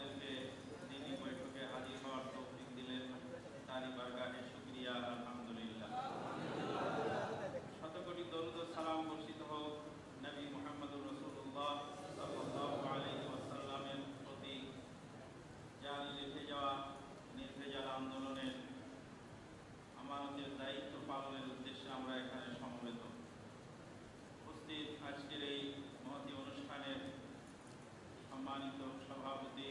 আমাদেরকে দিনী বৈঠকে হাজির হওয়ার তৌফিক দিলেন। তারই বারগাহে শুক্রিয়া আলহামদুলিল্লাহ শতকোটি দরুদ ও সালাম বর্ষিত হোক নবী মোহাম্মদুর রসুল্লাহ সাল্লাল্লাহু আলাইহি ওয়াসাল্লামের প্রতি যার লিখে যাওয়া নির্ভেজাল আন্দোলনের আমানতের দায়িত্ব পালনের উদ্দেশ্যে আমরা এখানে সমবেত উপস্থিত আজকের এই মহতী অনুষ্ঠানের সম্মানিত সভাপতি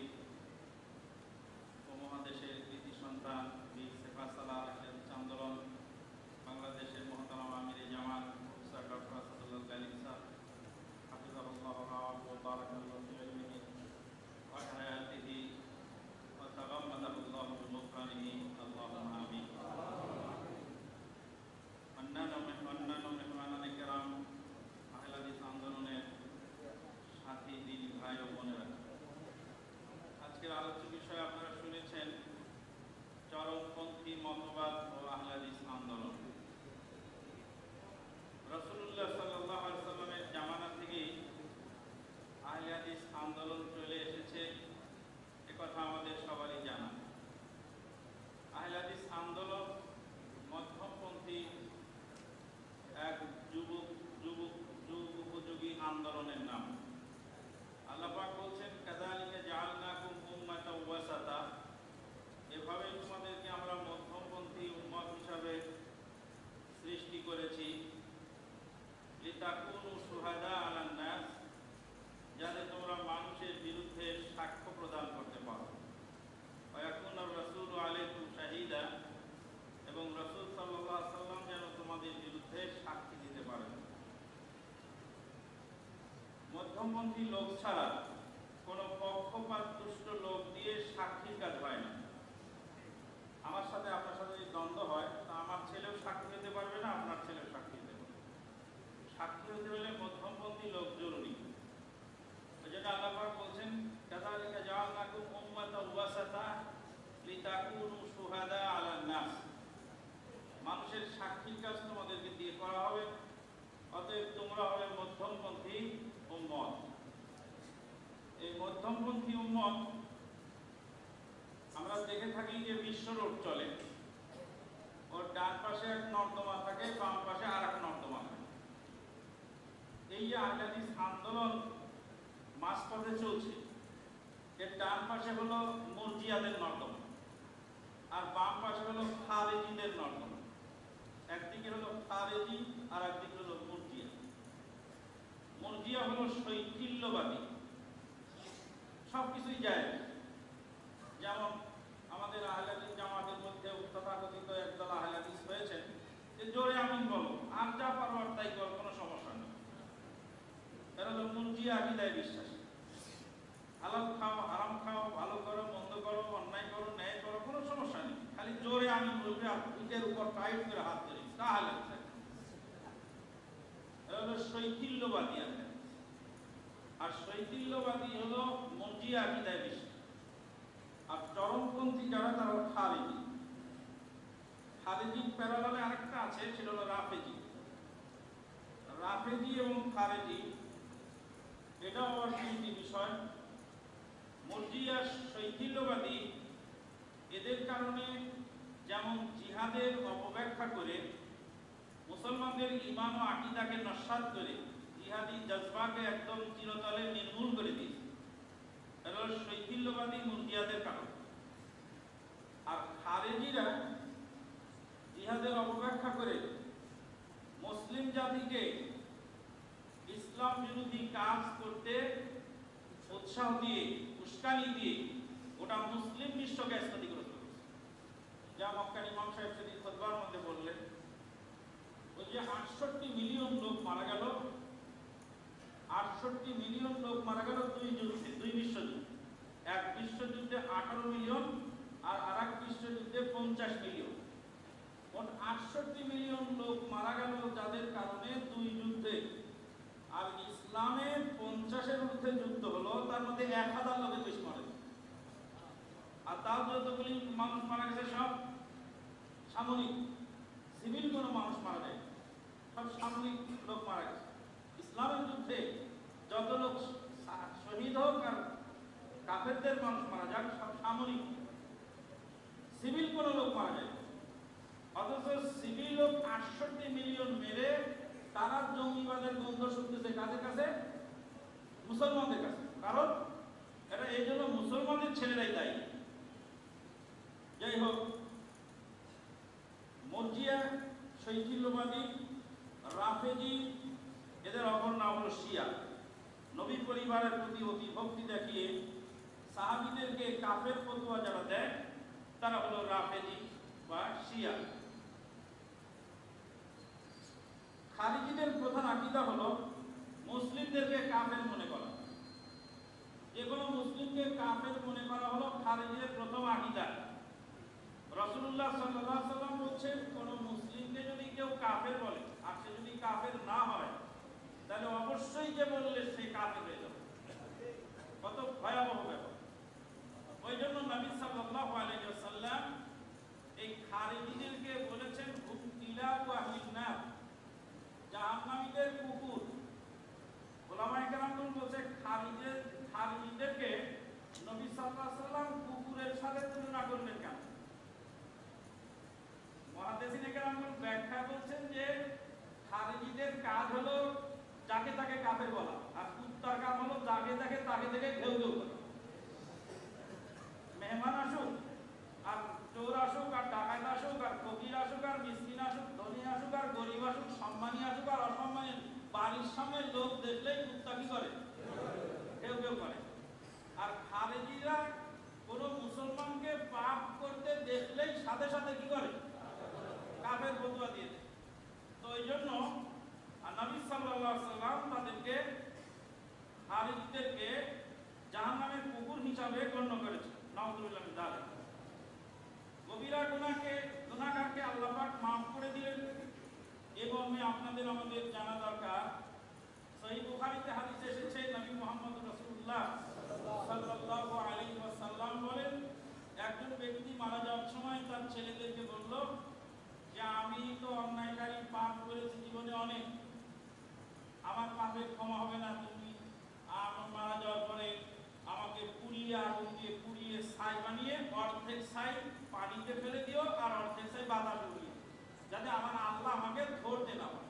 উপমহাদেশের কৃতি সন্তান বীর সেফাসালা আন্দোলন বাংলাদেশের মহতারাম আমিরে জামাত professor doctor Asadullah Galib sir হাফিজাহুল্লাহ ওয়া বারাকাল্লাহু ফি ইলমিহি ওয়া হায়াতিহি ওয়া তাগাম্মাদাহু আল্লাহু বিমুকরামিহি আল্লাহুম্মা আমিন অন্যান্য অন্যান্য মেহমানান কেরাম আহলাদিস আন্দোলনের সাথী দিন ভাই ও বোনেরা আজকের আলোচ্য বিষয় আপনারা শুনেছেন চরমপন্থী মতবাদ ও আহলাদিস আন্দোলন রসুল্লাহ সাল্লাহ সাল্লামের জামানা থেকেই আহলাদিস আন্দোলন চলে এসেছে একথা আমাদের সবারই জানা আহলাদিস আন্দোলন মধ্যমপন্থী এক যুবক যুবক যুগ উপযোগী আন্দোলনের নাম আল্লাহ পাক বলছেন কাযালিকা জাআলনাকুম উম্মাতাও ওয়াসাতা এভাবে তোমাদেরকে আমরা মধ্যমপন্থী উম্মত হিসাবে সৃষ্টি করেছি লিতাকুনু শুহাদা আলান নাস যাতে তোমরা মানুষের বিরুদ্ধে সাক্ষ্য প্রদান করতে পারো ওয়াকুন রাসূলু আলাইকুম শাহিদা এবং রাসূল সাল্লাল্লাহু আলাইহি সাল্লাম যেন তোমাদের বিরুদ্ধে সাক্ষী দিতে পারেন মধ্যমপন্থী লোক ছাড়া কোনো পক্ষপাত দুষ্ট লোক দিয়ে সাক্ষীর কাজ হয় না আমার সাথে আপনার সাথে যদি দ্বন্দ্ব হয় তা আমার ছেলেও সাক্ষী দিতে পারবে না আপনার ছেলেও সাক্ষী দিতে পারবে সাক্ষী হতে হলে মধ্যমপন্থী লোক জরুরি ওই জন্য আল্লাহ পাক বলছেন কাযালিকা জাআলনাকুম উম্মাতাও ওয়াসাতা লিতাকুনু শুহাদা আলান নাস মানুষের সাক্ষীর কাজ তোমাদেরকে দিয়ে করা হবে অতএব তোমরা হবে মধ্যমপন্থী উম্মত এই মধ্যমপন্থী উম্মত আমরা দেখে থাকি যে বিশ্ব রোড চলে ওর ডান পাশে এক নর্দমা থাকে বাম পাশে আর এক নর্দমা থাকে এই আন্দোলন মাঝপথে চলছে। এর ডান পাশে হলো মর্জিয়াদের নর্দমা, আর বাম পাশে হলো খারেজিদের নর্দমা। একদিকে হলো খারেজি আর একদিকে হলো মর্জিয়া। মর্জিয়া হলো শৈথিল্যবাদী। সবকিছুই যায়। যেমন আমাদের আহলাদিস জামাতের মধ্যে তথাকথিত একদল আহলাদিস হয়েছে যে জোরে আমিন বলো আর যা পারো আর তাই নেই এরা হলো মুরজিয়া আকিদায় বিশ্বাসী। হালাল খাও, হারাম খাও, ভালো করো, মন্দ করো, অন্যায় করো, ন্যায় করো, কোনো সমস্যা নেই। খালি জোরে আমি বলবে পিঠের উপর টাইট করে হাত ধরে, তাহলে হলো শৈথিল্যবাদী আছে আর শৈথিল্যবাদী হলো মর্জিয়া আকিদায় বিশ্বাস। আর চরমপন্থী যারা, তারা খারেজি খারেজি প্যারালালে আরেকটা আছে, সেটা হলো রাফেজি রাফেজি এবং খারেজি এটাও তিনটি বিষয়। মর্জিয়া শৈথিল্যবাদী, এদের কারণে যেমন জিহাদের অপব্যাখ্যা করে, মুসলমানদের ইমান ও আকিদাকে নস্বাত করে, জিহাদি জজবাকে একদম চিরতলে নির্মূল করে দিয়েছে। হলো শৈথিল্যবাদী মুরগিয়াদের কারণ। আর খারেজিরা জিহাদের অপব্যাখ্যা করে, মুসলিম জাতিকে ইসলাম বিরোধী কাজ উৎসাহ দিয়ে, উস্কানি দিয়ে ওটা মুসলিম বিশ্বকে ক্ষতিগ্রস্ত করেছে যা মক্কান ইমাম সাহেব সেদিন খোদবার মধ্যে বললেন, ওই যে আটষট্টি মিলিয়ন লোক মারা গেল, আটষট্টি মিলিয়ন লোক মারা গেল দুই যুদ্ধে, দুই বিশ্বযুদ্ধে। এক বিশ্বযুদ্ধে আঠারো মিলিয়ন আর আর এক বিশ্বযুদ্ধে পঞ্চাশ মিলিয়ন। মোট আটষট্টি মিলিয়ন লোক মারা গেল যাদের কারণে দুই যুদ্ধে। আর ইসলামে পঞ্চাশের মধ্যে যুদ্ধ হলো তার মধ্যে এক হাজার লোকের বেশি মারা গেল। তাও যতগুলি মানুষ মারা গেছে সব সামরিক, সিভিল কোনো মানুষ মারা যায় সব সামরিক লোক মারা গেছে। ইসলামের যুদ্ধে যত লোক শহীদ হোক আর কাফেরদের মানুষ মারা যাক, সব সামরিক। সিভিল লোক মারা যায় অথচ সিভিল লোক আটষট্টি মিলিয়ন মেরে তারা জঙ্গিবাদের গন্ধ শুনতেছে কাদের কাছে? মুসলমানদের কাছে। কারণ এটা এই জন্য মুসলমানদের ছেলেরাই দায়ী। যাই হোক, মর্জিয়া, শৈথিল্যবাদী, রাফেজি, এদের অপর নাম হলো শিয়া। নবী পরিবারের প্রতি অতি ভক্তি দেখিয়ে সাহাবিদেরকে কাফের ফতুয়া যারা দেয়, তারা হলো রাফেজি বা শিয়া। খারিজিদের প্রধান আকিদা হলো মুসলিমদেরকে কাফের মনে করা। যে কোনো মুসলিমকে কাফের মনে করা হলো খারিজের প্রথম আকিদা। রসুল্লাহ সাল্লাহ সাল্লাম বলছেন, কোনো মুসলিমকে যদি কেউ কাফের বলে, আর সে যদি কাফের না হয়, তাহলে অবশ্যই যে বললে সে কাফের হয়ে যাবে। কত ভয়াবহ ব্যাপার। ওই জন্য নবী সাল্লাল্লাহু আলাইহি ওয়াসাল্লাম এই খারিজিদেরকে বলেছেন হুম কিলাব ওয়া হিন্নার জাহান্নামীদের কুকুর ওলামায়ে কেরামগণ বলছে খারিজের খারিজিদেরকে নবী সাল্লাল্লাহু আলাইহি ওয়াসাল্লাম কুকুরের সাথে তুলনা করলেন কেন মহাদেশিনে কেরামগণ ব্যাখ্যা করছেন যে খারিজিদের কাজ হলো যাকে তাকে কাফের বলা আর কুত্তার কাজ হলো যাকে তাকে তাকে থেকে ঘেউ ঘেউ করা মেহমান আসুক আর চোর আসুক আর ডাকাত আসুক আর ফকির আসুক আর মিসকিন আসুক ধনী আসুক আর গরিব আসুক সম্মানী আসুক আর অসম্মানী বাড়ির সামনে লোক দেখলেই কুত্তা কি করে কেউ কেউ করে আর খারেজিরা কোনো মুসলমানকে পাপ করতে দেখলেই সাথে সাথে কি করে কাফের ফতুয়া দিয়ে দেয় তো এই জন্য আর নবী সাল্লাল্লাহু আলাইহি সাল্লাম তাদেরকে খারিজদেরকে জাহান্নামের কুকুর হিসাবে গণ্য করেছে নাউজুবিল্লাহ মিন যালিক কবিরা গুনাহকে গুনাহগারকে আল্লাহ পাক maaf করে দিলেন এবং আপনাদের আমাদের জানা দরকার সহিহ বুখারীতে হাদিস এসেছে নবী মুহাম্মদ রাসূলুল্লাহ সাল্লাল্লাহু আলাইহি ওয়াসাল্লাম বলেন একজন ব্যক্তি মারা যাওয়ার সময় তার ছেলেদেরকে বলল যে আমি তো অন্যায়কারী পাপ করেছি জীবনে অনেক আমার পাপের ক্ষমা হবে না, তুমি আমার মারা যাওয়ার পরে আমাকে পুড়িয়ে আগুন দিয়ে পুড়িয়ে ছাই বানিয়ে অর্ধেক ছাই পানিতে ফেলে দিও আর অর্ধেক ছাই বাতাসে উড়িয়ে যাতে আমার আল্লাহ আমাকে ধরতে না পারে।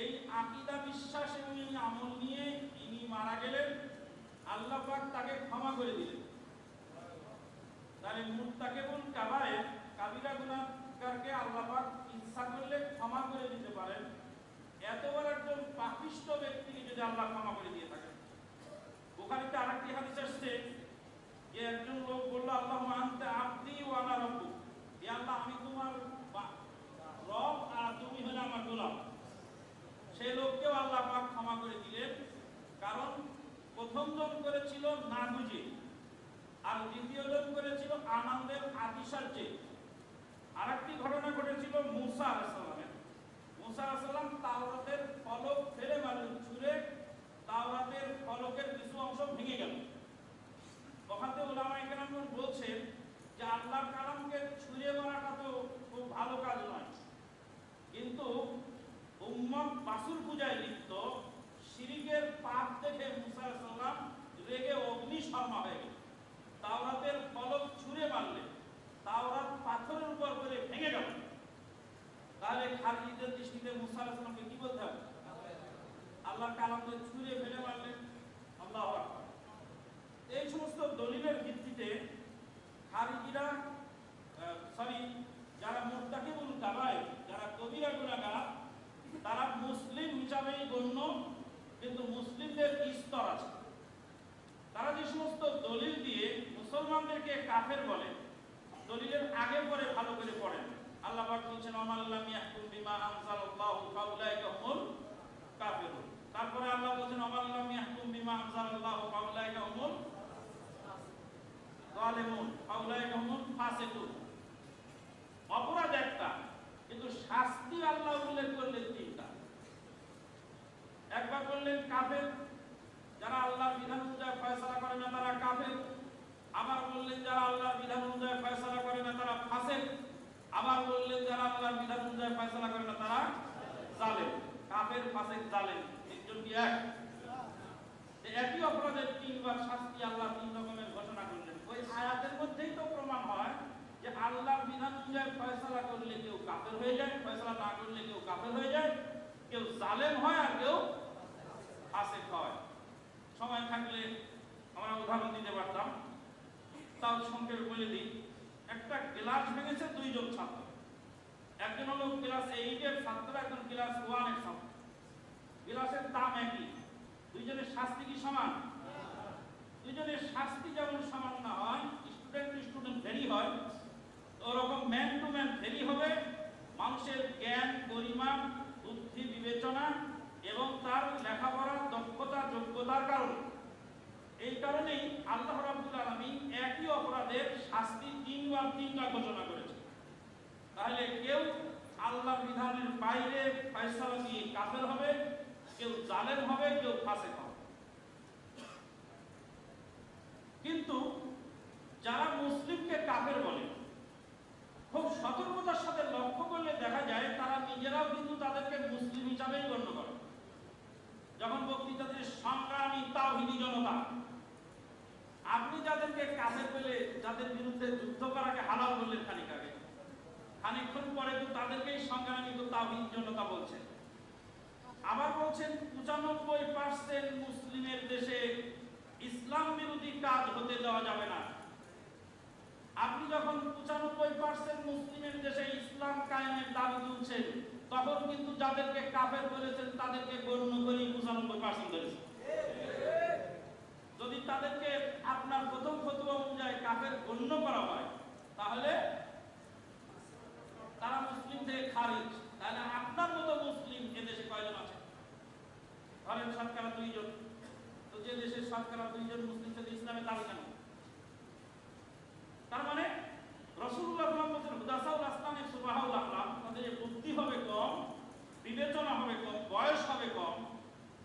এই আকিদা বিশ্বাস এবং এই আমল নিয়ে ইনি মারা গেলেন, আল্লাহ পাক তাকে ক্ষমা করে দিলেন। তাহলে মুত্তাকিবুন কাবায়ে কাবিরা গুনাহগারকে আল্লাহ পাক করলে ক্ষমা করে দিতে পারেন। এত বড় একজন পাপিষ্ট ব্যক্তিকে যদি আল্লাহ ক্ষমা করে দিয়ে থাকেন। বুখারীতে আরেকটি হাদিস আসছে যে একজন লোক বলল আল্লাহ আনতে আব্দি ওয়া আনা রব্বুক। হে আল্লাহ, আমি তোমার রব আর তুমি হলে আমার গোলাম। সেই লোককেও আল্লাহ পাক ক্ষমা করে দিলেন, কারণ প্রথম জন করেছিল না বুঝে, আর দ্বিতীয় জন করেছিল আনন্দের আতিশার্যে আরেকটি ঘটনা ঘটেছিল মুসা আলাইসাল্লামের মুসা আলাইসাল্লাম তাওরাতের ফলক ফেলে মারলেন ছুঁড়ে তাওরাতের ফলকের কিছু অংশ ভেঙে গেল ওখানে ওলামায়ে কেরামগণ বলছেন যে আল্লাহর কালামকে ছুঁড়ে মারাটা তো খুব ভালো কাজ নয় কিন্তু উম্মত বাসুর পূজায় লিপ্ত শিরিকের পাপ দেখে মুসা সাল্লাম রেগে হয়ে গেল তাওরাতের ছুঁড়ে মারলে তাওরাত পাথরের উপর করে ভেঙে গেল তাহলে খালিদের দৃষ্টিতে মুসা কি বলতে হবে? আল্লাহ কালামকে ছুঁড়ে ফেলে মারলেন। আল্লাহ এই সমস্ত দলিলের ভিত্তিতে খারিজিরা সরি যারা মুত্তাকিবুল কাবায় যারা কবিরা তারা মুসলিম হিসাবেই গণ্য, কিন্তু মুসলিমদের স্তর আছে। তারা যে সমস্ত দলিল দিয়ে মুসলমানদেরকে কাফের বলে, দলিলের আগে পরে ভালো করে পড়েন। আল্লাহ বলছেন আমাল্লাম ইয়াহকুম বিমা আনজালাল্লাহু ফাউলাইকা হুমুল কাফিরুন তারপরে আল্লাহ বলছেন আমাল্লাম ইয়াহকুম বিমা আনজালাল্লাহু ফাউলাইকা হুমুল জালিমুন ফাউলাইকা হুমুল ফাসিকুন অপরাধ একটা কিন্তু শাস্তি আল্লাহ উল্লেখ করলেন তিনটা একবার বললেন কাফের যারা আল্লাহর বিধান অনুযায়ী ফয়সালা করে না তারা কাফের আবার বললেন বললেন যারা আল্লাহর বিধান অনুযায়ী ফয়সালা করে না তারা ফাসেক আবার বললেন যারা আল্লাহর বিধান অনুযায়ী ফয়সালা করে না তারা জালেম কাফের ফাসেক জালেম তিনজন কি এক যে একই অপরাধের তিনবার শাস্তি আল্লাহ তিন রকমের ঘোষণা করলেন ওই আয়াতের মধ্যেই তো প্রমাণ হয় যে ফয়সালা করলে কেউ কাফের হয়ে যায়, ফয়সালা না করলে কেউ কাফের হয়ে যায়, কেউ জালেম হয় আর কেউ ফাসেক হয়। সময় থাকলে আমরা উদাহরণ দিতে পারতাম। তাও সংক্ষেপে বলে দিই, একটা ক্লাস ভেঙেছে দুইজন ছাত্র। একজন হলো ক্লাস এইটের ছাত্র, একজন ক্লাস ওয়ানের ছাত্র। ক্লাসের দাম একই, দুইজনের শাস্তি কি সমান? দুইজনের শাস্তি যেমন সমান না হয় স্টুডেন্ট স্টুডেন্ট ভেরি হয় ওরকম ম্যান টু ম্যান ভেরি হবে। মানুষের জ্ঞান, পরিমাণ, বুদ্ধি, বিবেচনা এবং তার লেখাপড়ার দক্ষতা, যোগ্যতার কারণে। এই কারণেই আল্লাহ রাব্বুল আলামিন একই অপরাধের শাস্তি তিনবার তিনটা ঘোষণা করেছে তাহলে কেউ আল্লাহ বিধানের বাইরে ফয়সালা দিয়ে কাফের হবে, কেউ জালেম হবে, কেউ ফাঁসে হবে। কিন্তু যারা মুসলিমকে কাফের বলে খুব সতর্কতার সাথে লক্ষ্য করলে দেখা যায় তারা নিজেরাও কিন্তু তাদেরকে মুসলিম হিসাবেই গণ্য করে। যখন বক্তৃতাদের সংগ্রামী তাওহিদি জনতা, আপনি যাদেরকে কাছে পেলে যাদের বিরুদ্ধে যুদ্ধ করাকে হালাল বললেন খানিক আগে, খানিকক্ষণ পরে তো তাদেরকেই সংগ্রামী তো তাওহিদ জনতা বলছেন আবার বলছেন, পঁচানব্বই পার্সেন্ট মুসলিমের দেশে ইসলাম বিরোধী কাজ হতে দেওয়া যাবে না। আপনি যখন পঁচানব্বই পার্সেন্ট মুসলিমের দেশে ইসলাম কায়েমের দাবি তুলছেন, তখন কিন্তু যাদেরকে কাফের বলেছেন তাদেরকে গণ্য করেই পঁচানব্বই পার্সেন্ট ধরেছেন যদি তাদেরকে আপনার প্রথম ফতুয়া অনুযায়ী কাফের গণ্য করা হয়, তাহলে তারা মুসলিম থেকে খারিজ। তাহলে আপনার মতো মুসলিম এদেশে কয়জন আছে? ধরেন শতকরা দুইজন। তো যে দেশের শতকরা দুইজন মুসলিম সাথে ইসলামের দাবি কেন? তার মানে রসুল্লাহ বলছেন হুদাসাউল আসলামের সুবাহুল আহলাম তাদের বুদ্ধি হবে কম বিবেচনা হবে কম বয়স হবে কম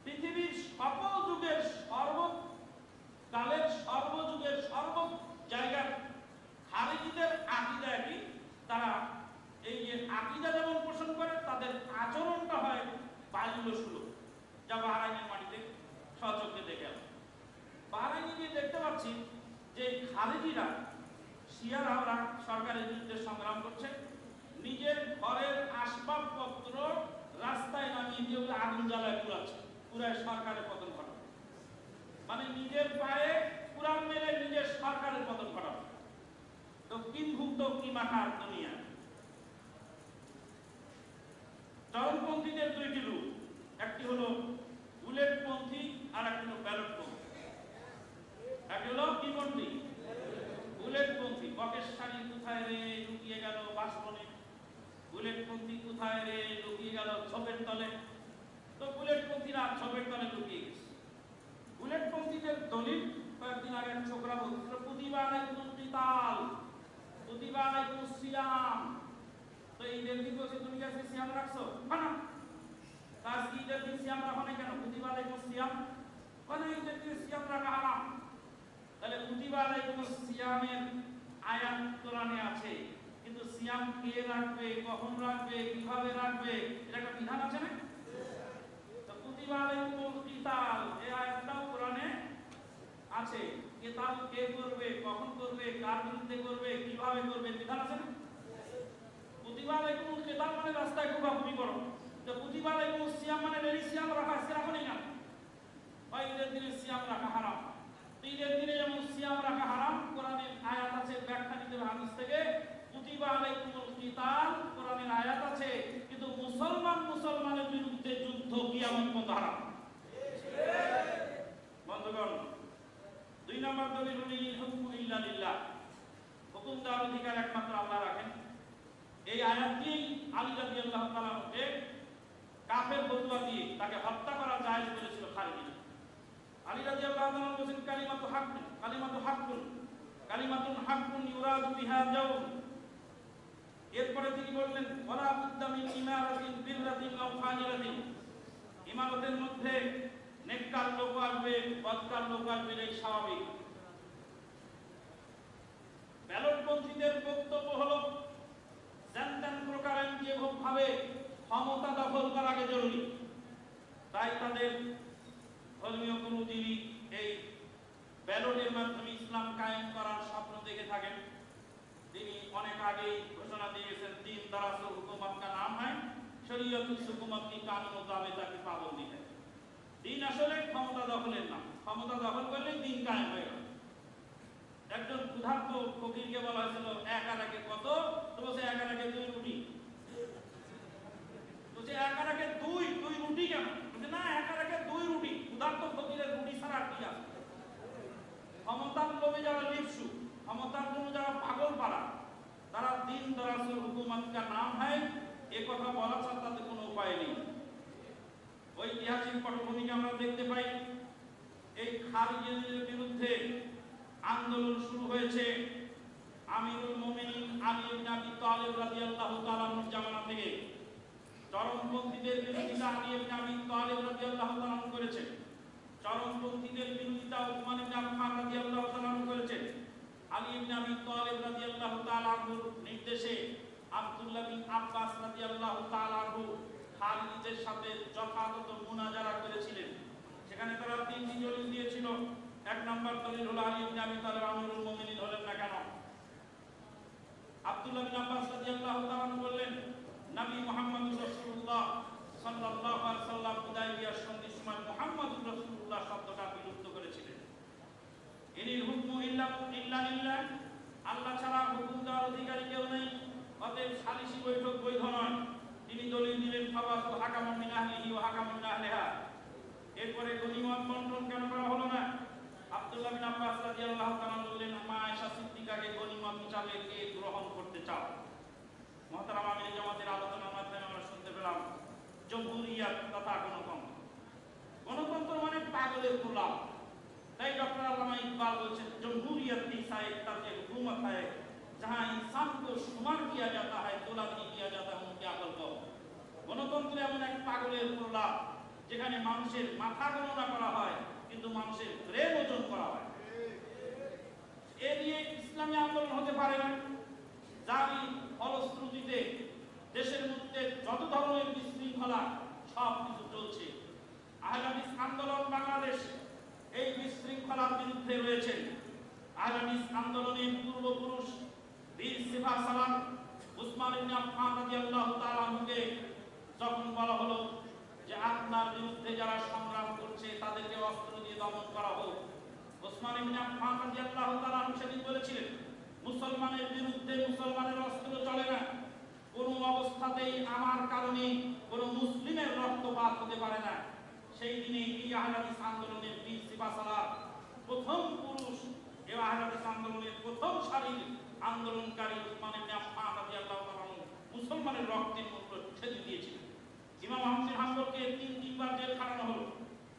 পৃথিবীর সকল যুগের সর্ব কালের সর্বযুগের সর্ব জায়গার খারিজিদের আকিদা একই তারা এই যে আকিদা যেমন পোষণ করে তাদের আচরণটা হয় বায়ুল সুলভ যা বাহারাইনের মাটিতে সচক্ষে দেখে গেল বাহারাইনে গিয়ে দেখতে পাচ্ছি যে খারিজিরা শিয়ারা ওরা সরকারের বিরুদ্ধে সংগ্রাম করছে নিজের ঘরের আসবাবপত্র রাস্তায় নামিয়ে দিয়ে ওগুলো আগুন জ্বালায় পুরায় সরকারের পতন ঘটাবে। মানে নিজের পায়ে কুরান মেরে নিজের সরকারের পতন ঘটাবে। দক্ষিণ ভুক্ত কি মাখার দুনিয়া? চরমপন্থীদের দুইটি রূপ। একটি হলো বুলেটপন্থী আর একটি হলো ব্যালটপন্থী। একটি হলো কি পন্থী বুলেটপন্থী বকেশালী কোথায় রে, লুকিয়ে গেল বাসবনে বুলেটপন্থী কোথায় রে, লুকিয়ে গেল ছোপের তলে? তো বুলেটপন্থীরা ছোপের তলে লুকিয়ে গেছে। বুলেটপন্থীদের দলিল কয়েকদিন আগে ছোকরা বলছিল প্রতিবারে কিতাল প্রতিবারে সিয়াম। তো বলছে, তুমি কাছে রাখছো? না সিয়াম রাখো না কেন? প্রতিবারে সিয়াম? রাখা হারাম? তাহলে কুতিবা আলাইকুম সিয়ামের আয়াত কোরআনে আছে, কিন্তু সিয়াম কে রাখবে, কখন রাখবে, কীভাবে রাখবে, এটা একটা বিধান আছে না? কুতিবা আলাইকুম কিতাল এই আয়াতটাও কোরআনে আছে। কিতাল কে করবে, কখন করবে, কার বিরুদ্ধে করবে, কীভাবে করবে, বিধান আছে কুতিবা আলাইকুম কিতাল মানে রাস্তায় ঘোরাঘুরি করো তো কুতিবা আলাইকুম সিয়াম মানে ডেলি সিয়াম রাখা সে রাখো না। বা ঈদের দিনে সিয়াম রাখা হারাম। ঈদের দিনে যেমন সিয়াম রাখা হারাম, কোরআনের আয়াত আছে ব্যাখ্যা হবে হাদিস থেকে। কুতিবা আলাইকুমুল কিতাল কোরআনের আয়াত আছে কিন্তু মুসলমান মুসলমানের বিরুদ্ধে যুদ্ধ কিয়ামত পর্যন্ত হারাম বন্ধুগণ দুই নম্বর দলিল হলো ইল হুকমু ইল্লা লিল্লাহ। হুকুম অধিকার একমাত্র আল্লাহ রাখেন। এই আয়াত দিয়েই আলী রাদিয়াল্লাহু তাআলাকে কাফের ফতোয়া দিয়ে তাকে হত্যা করা জায়েজ বলেছিল খালিদ আলী রাদিয়াল্লাহু তাআলা বলেছেন, কালিমাতু হাক্ক কালিমাতু হাক্কুন, কালিমাতুন হাক্কুন ইউরাদু বিহা জাওম এরপরে তিনি বললেন, ওয়ালা বুদ্দা মিন ইমারাতিন, বিররাতিন, আও ফাজিরাতিন। ইমারতের মধ্যে নেককার লোক আসবে, বদকার লোক আসবে এই স্বাভাবিক। ব্যালট ব্যালটপন্থীদের বক্তব্য হল যেন তেন প্রকার যেভাবে ক্ষমতা দখল করা আগে জরুরি। তাই তাদের ধর্মীয় কোনো যিনি এই ব্যালটের মাধ্যমে ইসলাম কায়েম করার স্বপ্ন দেখে থাকেন। তিনি অনেক আগেই ঘোষণা দিয়েছেন গেছেন তিন দ্বারা হুকুমত কা নাম হয় শরীয়ত হুকুমত কানুন দাবে তাকে পাবন হয় দিন আসলে ক্ষমতা দখলের নাম। ক্ষমতা দখল করলে দিন কায়েম হয়ে গেল। একজন ক্ষুধার্ত ফকিরকে বলা হয়েছিল, এক আর কত? তো বলছে, এক আর দুই রুটি। বলছে, এক আর দুই? দুই রুটি কেন বলছে না এক আর একে দুই রুটি ক্ষুধার্ত ফকিরের রুটি ছাড়া আর কি আছে ক্ষমতার লোভে যারা লিপসু ক্ষমতার জন্য যারা পাগল পাড়া তারা দিন দরাসল হুকুমত কা নাম হয় এ কথা বলা ছাড়া তাদের কোনো উপায় নেই ঐতিহাসিক পটভূমিকে আমরা দেখতে পাই। এই খারিজের বিরুদ্ধে আন্দোলন শুরু হয়েছে। আমিরুল মোমিনিন আলী ইবনে আবি তালিব রাদিয়াল্লাহু তাআলা আনহুর জামানা থেকে। চরমপন্থীদের বিরোধিতা আলী ইবনে আবি তালিব রাদিয়াল্লাহু তাআলা করেছেন চরমপন্থীদের বিরোধিতা উসমান ইবনে আফফান রাদিয়াল্লাহু তাআলা করেছেন আলী ইবনে আবি তালিব রাদিয়াল্লাহু তাআলা আনহুর নির্দেশে আব্দুল্লাহ বিন আব্বাস রাদিয়াল্লাহু তাআলা আনহু খালিদের সাথে যথাযথ মুনাজারা করেছিলেন। সেখানে তারা তিনটি দলিল দিয়েছিল। এক নম্বর দলিল হলো আলী ইবনে আবি তালিব আমিরুল মুমিনিন হলেন না কেন? আব্দুল্লাহ বিন আব্বাস রাদিয়াল্লাহু তাআলা বললেন, নবী মুহাম্মদুর রাসূলুল্লাহ সাল্লাল্লাহু আলাইহি সাল্লাম হুদায়বিয়ার সন্ধির সময় মুহাম্মদুর রাসূলুল্লাহ শব্দটা বিলুপ্ত করেছিলেন। ইনিল হুকমু ইল্লা ইল্লা লিল্লাহ। আল্লাহ ছাড়া হুকুম দেওয়ার অধিকারী কেউ নেই। অতএব সালিসি বৈঠক বৈধ নয়। তিনি দলিল দিলেন ফাবাসু হাকামুন মিন আহলিহি ওয়া হাকামুন মিন আহলিহা। এরপরে গনিমত বণ্টন কেন করা হলো না? আব্দুল্লাহ বিন আব্বাস রাদিয়াল্লাহু তাআলা বললেন, মা আয়েশা সিদ্দিকাকে গনিমত হিসাবে কে গ্রহণ করতে চাও? মহতারাম আমির জামাতের আলোচনার মাধ্যমে আমরা শুনতে পেলাম জমহুরিয়াত তথা গণতন্ত্র। গণতন্ত্র মানে পাগলের গোলাম। তাই ডক্টর আল্লামা ইকবাল বলছেন জমহুরিয়াত নিসায়ে তাতে হুকুমত হয় जहां इंसान को शुमार किया जाता है तोला नहीं किया जाता उनके अकल को গণতন্ত্র এমন এক পাগলের প্রলাপ যেখানে মানুষের মাথা গণনা করা হয় কিন্তু মানুষের ব্রেন ওজন করা হয় এ নিয়ে ইসলামী আন্দোলন হতে পারে না জারি ফলশ্রুতিতে দেশের মধ্যে যত ধরনের বিশৃঙ্খলা সব কিছু চলছে আহলাদিস আন্দোলন বাংলাদেশ এই বিশৃঙ্খলার বিরুদ্ধে রয়েছেন আহলাদিস আন্দোলনের পূর্বপুরুষ বীর সিফা সালাম উসমান ইবনে আফফান রাদিয়াল্লাহু তাআলা আনহুকে যখন বলা হলো যে আপনার বিরুদ্ধে যারা সংগ্রাম করছে, তাদেরকে অস্ত্র দিয়ে দমন করা হোক ওসমান ইবনে আফফান রাদিয়াল্লাহু তাআলা আনহু সেদিন বলেছিলেন, মুসলমানের বিরুদ্ধে মুসলমানের অস্ত্র চলে না। কোনো অবস্থাতেই আমার কারণে কোনো মুসলিমের রক্তপাত হতে পারে না। সেই দিনে এই আহলাদিস আন্দোলনের বীর সিবাসালা প্রথম পুরুষ, এই আহলাদিস আন্দোলনের প্রথম সারির আন্দোলনকারী উসমান মুসলমানের রক্তের মূল্য ছেড়ে দিয়েছিলেন। ইমাম আহমদ হাম্বলকে তিন, তিনবার জেল খাটানো হলো।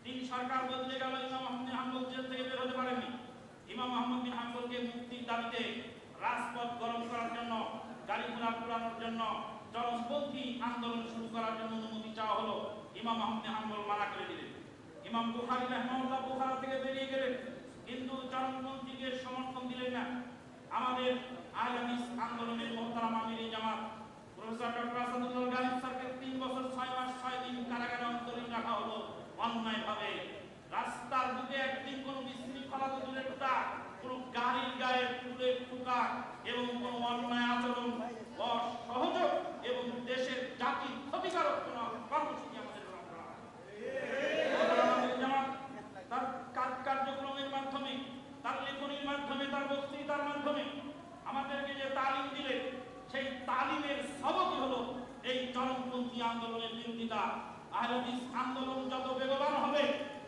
তিন সরকার বদলে গেল ইমাম আহমদ হাম্বল জেল থেকে বের হতে পারেনি ইমাম আহমদ বিন হাম্বলকে মুক্তির দাবিতে রাজপথ গরম করার জন্য, গাড়ি ঘোড়া পোড়ানোর জন্য চরমপন্থী আন্দোলন শুরু করার জন্য অনুমতি চাওয়া হলো। ইমাম আহমদ হাম্বল মানা করে দিলেন। ইমাম বুখারী রাহমাহুল্লাহ বুখারা থেকে বেরিয়ে গেলেন। কিন্তু চরমপন্থীকে সমর্থন দিলেন না। আমাদের আহলাদিস আন্দোলনের মোহতারাম আমির জামাত। প্রফেসর ডক্টর আসাদুল্লাহ গালিব স্যারকে তিন বছর, ছয় মাস, ছয় দিন কারাগারে অন্তরীণ রাখা হলো অন্যায়ভাবে। রাস্তার বুকে একদিন কোনো বিশৃঙ্খলা দূরের কথা, কোনো গাড়ির গায়ে ফুলের ফুকা এবং কোনো অন্যায় আন্দোলনের বিরোধিতা আহলাদিস আন্দোলন যত বেগবান হবে,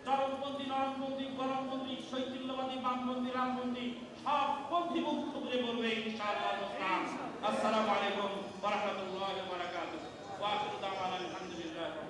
চরমপন্থী, নরমপন্থী গরমপন্থী শৈথিল্যবাদী, বামপন্থী, রামপন্থী, সব পন্থী মুক্ত করে বলবে ইনশাআল্লাহ আসসালামু আলাইকুম ওয়া রাহমাতুল্লাহি ওয়া বারাকাতুহু। ওয়া আখিরু দাওয়ানা আলহামদুলিল্লাহ।